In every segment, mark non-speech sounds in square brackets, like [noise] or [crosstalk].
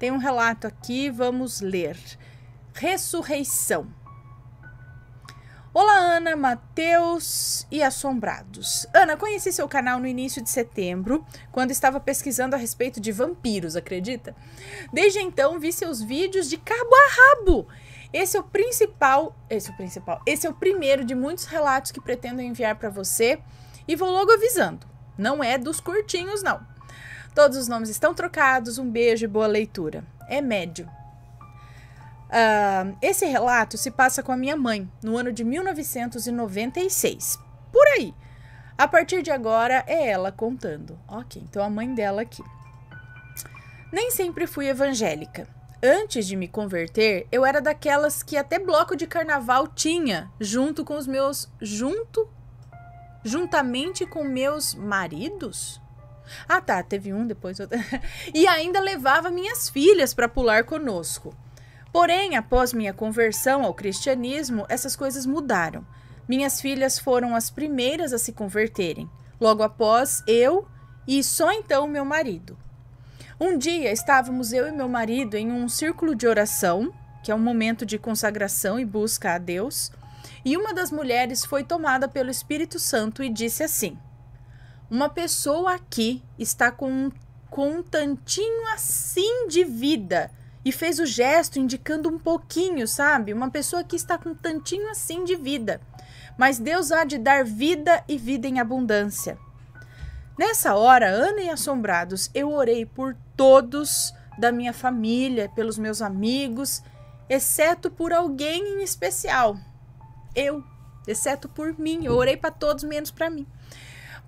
Tem um relato aqui, vamos ler. Ressurreição. Olá, Ana, Matheus e Assombrados. Ana, conheci seu canal no início de setembro, quando estava pesquisando a respeito de vampiros, acredita? Desde então, vi seus vídeos de cabo a rabo. Esse é o principal, esse é o principal, esse é o primeiro de muitos relatos que pretendo enviar para você e vou logo avisando. Não é dos curtinhos, não. Todos os nomes estão trocados. Um beijo e boa leitura. É médio. Uh, esse relato se passa com a minha mãe, no ano de 1996. Por aí. A partir de agora é ela contando. Ok, então a mãe dela aqui. Nem sempre fui evangélica. Antes de me converter, eu era daquelas que até bloco de carnaval tinha, junto com os meus. junto? Juntamente com meus maridos? Ah, tá, teve um depois. Outro. [laughs] e ainda levava minhas filhas para pular conosco. Porém, após minha conversão ao cristianismo, essas coisas mudaram. Minhas filhas foram as primeiras a se converterem. Logo após, eu e só então meu marido. Um dia estávamos eu e meu marido em um círculo de oração, que é um momento de consagração e busca a Deus, e uma das mulheres foi tomada pelo Espírito Santo e disse assim: Uma pessoa aqui está com, com um tantinho assim de vida e fez o gesto indicando um pouquinho, sabe? Uma pessoa que está com um tantinho assim de vida. Mas Deus há de dar vida e vida em abundância. Nessa hora, Ana e Assombrados, eu orei por todos da minha família, pelos meus amigos, exceto por alguém em especial. Eu, exceto por mim. Eu orei para todos, menos para mim.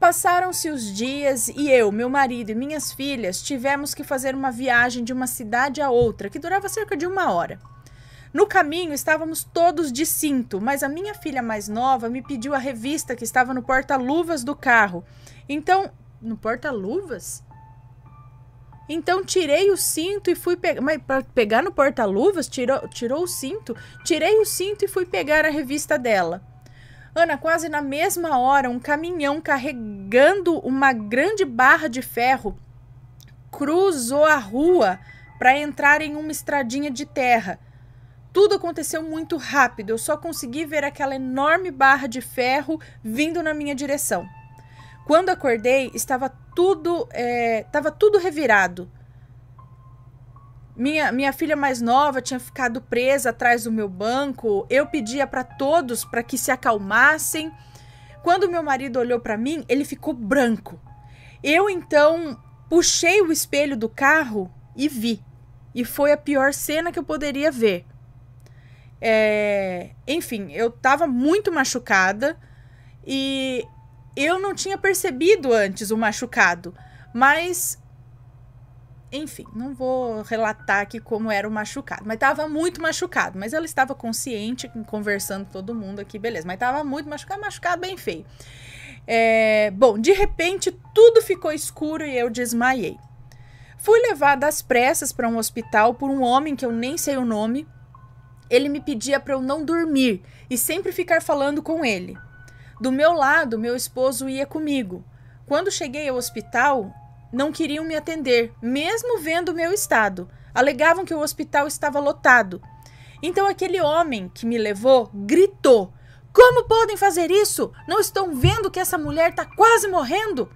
Passaram-se os dias e eu, meu marido e minhas filhas tivemos que fazer uma viagem de uma cidade a outra, que durava cerca de uma hora. No caminho estávamos todos de cinto, mas a minha filha mais nova me pediu a revista que estava no porta-luvas do carro. Então, no porta-luvas? Então tirei o cinto e fui pegar. Mas para pegar no porta-luvas, tirou, tirou o cinto? Tirei o cinto e fui pegar a revista dela. Ana, quase na mesma hora, um caminhão carregando uma grande barra de ferro cruzou a rua para entrar em uma estradinha de terra. Tudo aconteceu muito rápido, eu só consegui ver aquela enorme barra de ferro vindo na minha direção. Quando acordei, estava tudo, estava é, tudo revirado. Minha, minha filha mais nova tinha ficado presa atrás do meu banco. Eu pedia para todos para que se acalmassem. Quando meu marido olhou para mim, ele ficou branco. Eu então puxei o espelho do carro e vi. E foi a pior cena que eu poderia ver. É... Enfim, eu estava muito machucada e eu não tinha percebido antes o machucado. Mas enfim, não vou relatar aqui como era o machucado, mas estava muito machucado. Mas ela estava consciente, conversando com todo mundo aqui, beleza. Mas estava muito machucado, machucado bem feio. É, bom, de repente tudo ficou escuro e eu desmaiei. Fui levada às pressas para um hospital por um homem que eu nem sei o nome. Ele me pedia para eu não dormir e sempre ficar falando com ele. Do meu lado, meu esposo ia comigo. Quando cheguei ao hospital, não queriam me atender, mesmo vendo o meu estado. Alegavam que o hospital estava lotado. Então aquele homem que me levou gritou: Como podem fazer isso? Não estão vendo que essa mulher está quase morrendo?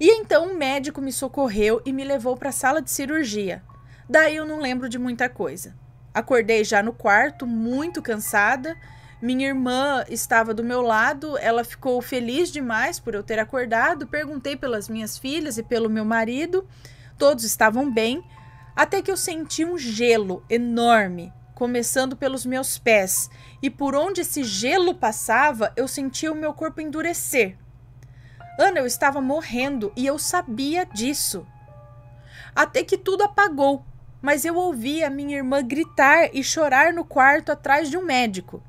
E então um médico me socorreu e me levou para a sala de cirurgia. Daí eu não lembro de muita coisa. Acordei já no quarto, muito cansada minha irmã estava do meu lado, ela ficou feliz demais por eu ter acordado. Perguntei pelas minhas filhas e pelo meu marido, todos estavam bem, até que eu senti um gelo enorme, começando pelos meus pés, e por onde esse gelo passava, eu sentia o meu corpo endurecer. Ana, eu estava morrendo e eu sabia disso. Até que tudo apagou, mas eu ouvi a minha irmã gritar e chorar no quarto atrás de um médico.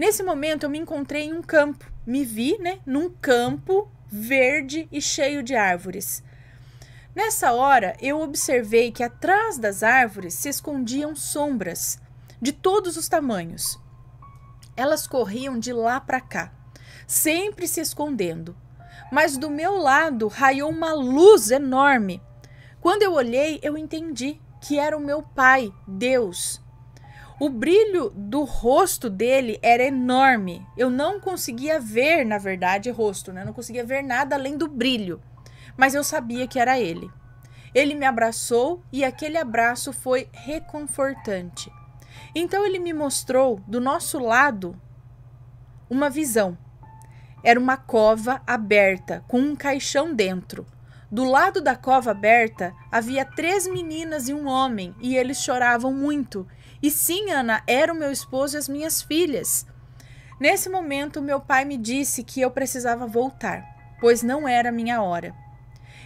Nesse momento eu me encontrei em um campo, me vi, né, num campo verde e cheio de árvores. Nessa hora eu observei que atrás das árvores se escondiam sombras de todos os tamanhos. Elas corriam de lá para cá, sempre se escondendo. Mas do meu lado raiou uma luz enorme. Quando eu olhei, eu entendi. que era o meu pai, Deus. O brilho do rosto dele era enorme. Eu não conseguia ver, na verdade, rosto, né? Eu não conseguia ver nada além do brilho. Mas eu sabia que era ele. Ele me abraçou e aquele abraço foi reconfortante. Então ele me mostrou do nosso lado uma visão. Era uma cova aberta com um caixão dentro. Do lado da cova aberta havia três meninas e um homem, e eles choravam muito. E sim, Ana, era o meu esposo e as minhas filhas. Nesse momento, meu pai me disse que eu precisava voltar, pois não era minha hora.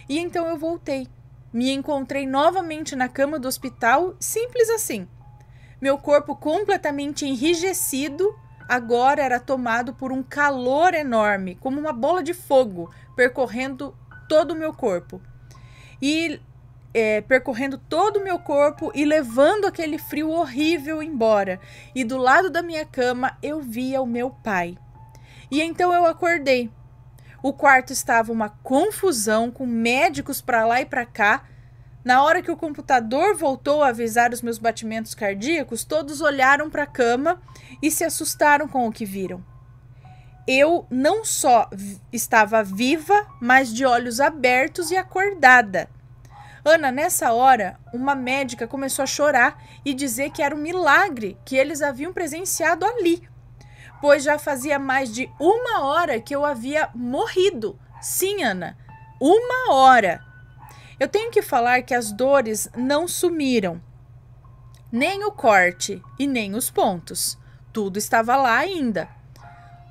E então eu voltei. Me encontrei novamente na cama do hospital, simples assim. Meu corpo completamente enrijecido agora era tomado por um calor enorme, como uma bola de fogo, percorrendo todo o meu corpo. E é, percorrendo todo o meu corpo e levando aquele frio horrível embora. E do lado da minha cama eu via o meu pai. E então eu acordei. O quarto estava uma confusão com médicos para lá e para cá. Na hora que o computador voltou a avisar os meus batimentos cardíacos, todos olharam para a cama e se assustaram com o que viram eu não só estava viva, mas de olhos abertos e acordada. Ana, nessa hora, uma médica começou a chorar e dizer que era um milagre que eles haviam presenciado ali, pois já fazia mais de uma hora que eu havia morrido. Sim, Ana, uma hora. Eu tenho que falar que as dores não sumiram, nem o corte e nem os pontos. Tudo estava lá ainda.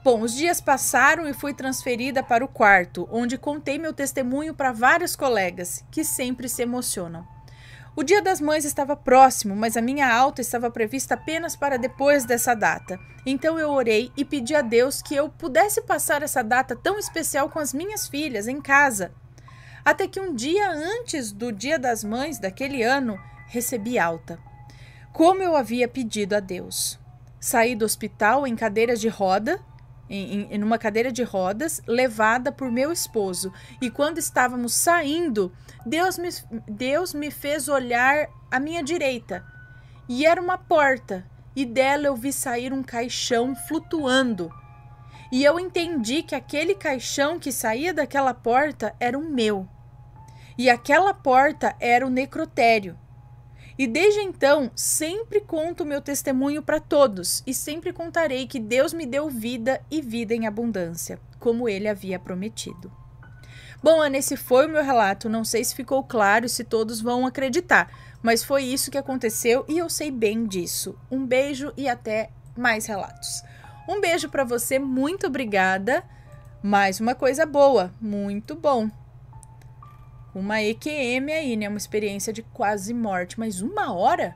Bom, os dias passaram e fui transferida para o quarto, onde contei meu testemunho para vários colegas, que sempre se emocionam. O Dia das Mães estava próximo, mas a minha alta estava prevista apenas para depois dessa data. Então eu orei e pedi a Deus que eu pudesse passar essa data tão especial com as minhas filhas em casa. Até que um dia antes do Dia das Mães daquele ano, recebi alta. Como eu havia pedido a Deus. Saí do hospital em cadeiras de roda, em, em uma cadeira de rodas, levada por meu esposo. E quando estávamos saindo, Deus me, Deus me fez olhar à minha direita. E era uma porta, e dela eu vi sair um caixão flutuando. E eu entendi que aquele caixão que saía daquela porta era o meu. E aquela porta era o necrotério. E desde então, sempre conto meu testemunho para todos e sempre contarei que Deus me deu vida e vida em abundância, como ele havia prometido. Bom, Ana, esse foi o meu relato. Não sei se ficou claro se todos vão acreditar, mas foi isso que aconteceu e eu sei bem disso. Um beijo e até mais relatos. Um beijo para você, muito obrigada. Mais uma coisa boa, muito bom uma EQM aí, né? Uma experiência de quase morte. Mas uma hora?